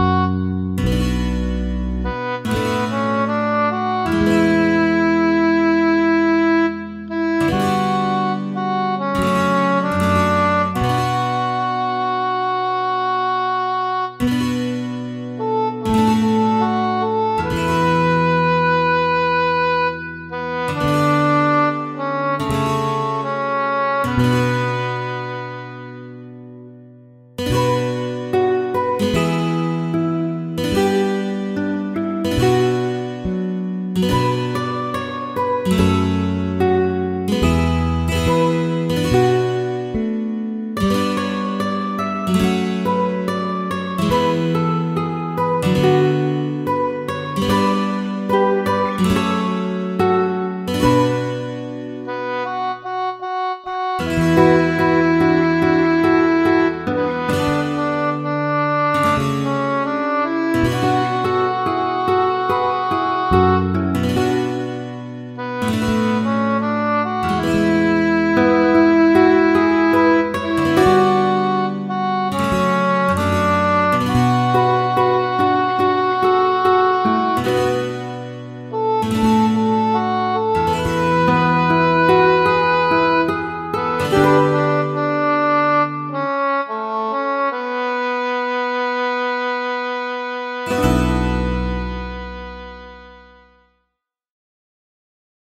Música